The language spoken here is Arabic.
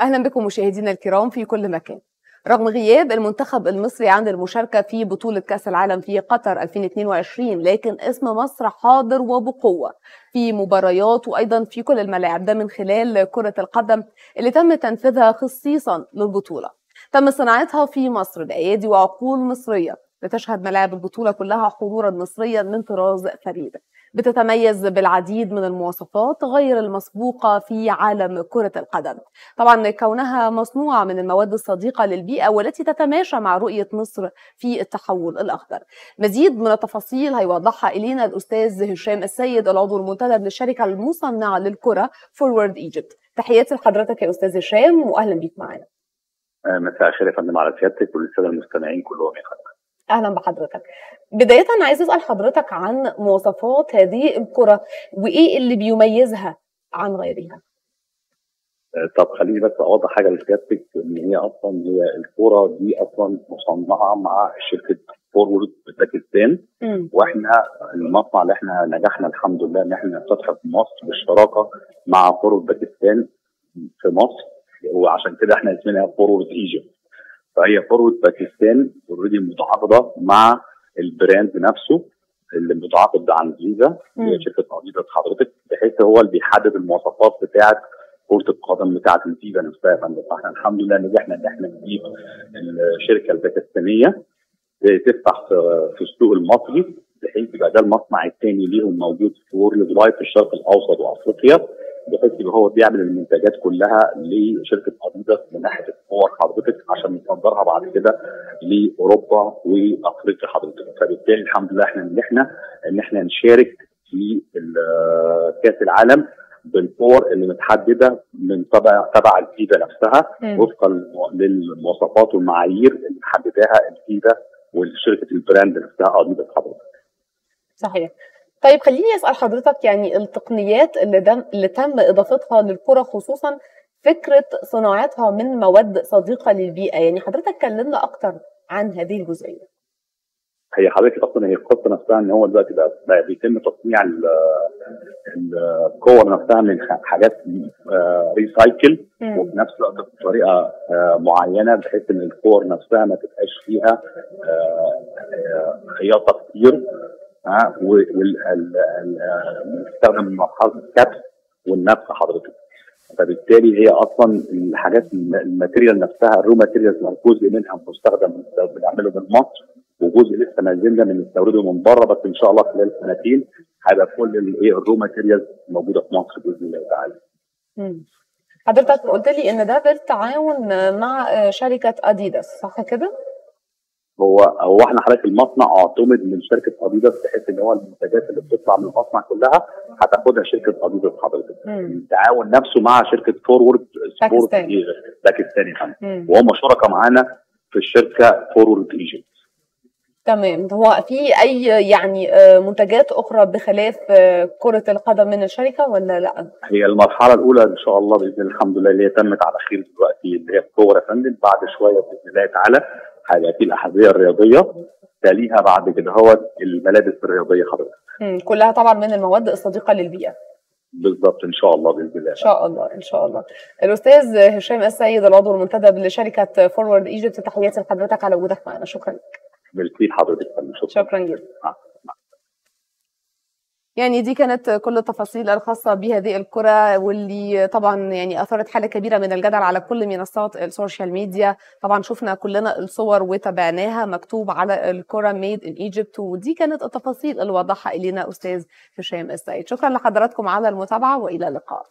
أهلا بكم مشاهدينا الكرام في كل مكان. رغم غياب المنتخب المصري عن المشاركة في بطولة كأس العالم في قطر 2022 لكن اسم مصر حاضر وبقوة في مباريات وأيضا في كل الملاعب ده من خلال كرة القدم اللي تم تنفيذها خصيصا للبطولة. تم صناعتها في مصر بأيادي وعقول مصرية لتشهد ملاعب البطولة كلها حضورا مصريا من طراز فريد. بتتميز بالعديد من المواصفات غير المسبوقة في عالم كرة القدم. طبعا كونها مصنوعة من المواد الصديقة للبيئة والتي تتماشى مع رؤية مصر في التحول الأخضر. مزيد من التفاصيل هيوضحها إلينا الأستاذ هشام السيد العضو المنتدب للشركة المصنعة للكرة Forward Egypt تحياتي لحضرتك يا أستاذ هشام وأهلا بيك معانا. مساء الخير يا فندم على سيادتك وللسادة المستمعين كلهم يا فندم. أهلا بحضرتك. بداية أنا عايز أسأل حضرتك عن مواصفات هذه الكرة وإيه اللي بيميزها عن غيرها. طب خليني بس أوضح حاجة لسيادتك إن هي أصلا هي الكوره دي أصلا مصنعة مع شركة Forward باكستان. وإحنا المصنع اللي إحنا نجحنا الحمد لله إن إحنا نفتحه في مصر بالشراكه مع Forward باكستان في مصر. وعشان كده إحنا اسمنا Forward Egypt. فهي Forward باكستان already متعاقده مع ال brand نفسه اللي متعاقد عن فيفا اللي هي شركة اديداس حضرتك بحيث هو اللي بيحدد المواصفات بتاعه كرة القدم بتاعه الفيفا نفسها يا فندم. فاحنا الحمد لله نجحنا ان إحنا نجيب الشركة الباكستانية تفتح في السوق المصري بحيث يبقى ده المصنع الثاني ليهم موجود في worldwide في الشرق الأوسط وأفريقيا بحيث يبقى هو بيعمل المنتجات كلها لشركة أديداس من ناحية الكور حضرتك عشان نصدرها بعد كده لأوروبا وأفريقيا حضرتك فبالتالي الحمد لله إحنا نجحنا إن إحنا نشارك في كأس العالم بالكور اللي متحددة من تبع تبع الفيفا نفسها وفقا للمواصفات والمعايير اللي محدداها الفيفا وشركه ال brand نفسها اديداس حضرتك. صحيح. طيب خليني أسأل حضرتك يعني التقنيات اللي دم اللي تم إضافتها للكره خصوصا فكرة صناعتها من مواد صديقة للبيئة. يعني حضرتك كلمنا أكتر عن هذه الجزئية. هي حضرتك أصلا هي القصة نفسها إن هو دلوقتي بقى, بقى بيتم تصنيع الكور نفسها من حاجات ريسايكل وفي نفس الوقت بطريقة معينة بحيث إن الكور نفسها ما تبقاش فيها خياطة كتير ها وبنستخدم مرحله الكبس والنفخ حضرتك. فبالتالي هي أصلا الحاجات ال material نفسها ال raw material جزء منها مستخدم بنعمله من مصر وجزء لسه ما زلنا بنستورده من بره بس إن شاء الله خلال سنتين هيبقى كل الايه ال raw material موجودة في مصر بإذن الله تعالى. حضرتك قلت لي إن ده بالتعاون مع شركة أديداس صح كده؟ هو هو إحنا حضرتك المصنع أعتمد من شركة أديداس بحيث إن هو المنتجات اللي بتطلع من المصنع كلها هتاخدها شركة أديداس حضرتك. التعاون نفسه مع شركة Forward Sports باكستاني وهم شركاء معانا في الشركة Forward Egypt. تمام. هو في أي يعني منتجات أخرى بخلاف كرة القدم من الشركة ولا لأ؟ هي المرحلة الأولى إن شاء الله بإذن الحمد لله اللي هي تمت على خير دلوقتي اللي هي الكورة يا فندم. بعد شوية بإذن الله تعالى هيبقى في الأحذية الرياضية. تليها بعد كده هو الملابس الرياضية حضرتك. كلها طبعا من المواد الصديقة للبيئة. بالظبط إن شاء الله بإذن الله. إن شاء الله إن شاء الله. الأستاذ هشام السيد العضو المنتدب لشركة Forward Egypt تحياتي لحضرتك على وجودك معنا. شكرا. لك ميرسي لحضرتك شكرا. شكرا جدا. يعني دي كانت كل التفاصيل الخاصة بهذه الكرة واللي طبعا يعني أثارت حالة كبيرة من الجدل على كل منصات ال social media. طبعا شفنا كلنا الصور وتابعناها مكتوب على الكرة ميد ان ايجيبت ودي كانت التفاصيل اللي وضحها إلينا أستاذ هشام السيد. شكرا لحضراتكم على المتابعة وإلى اللقاء.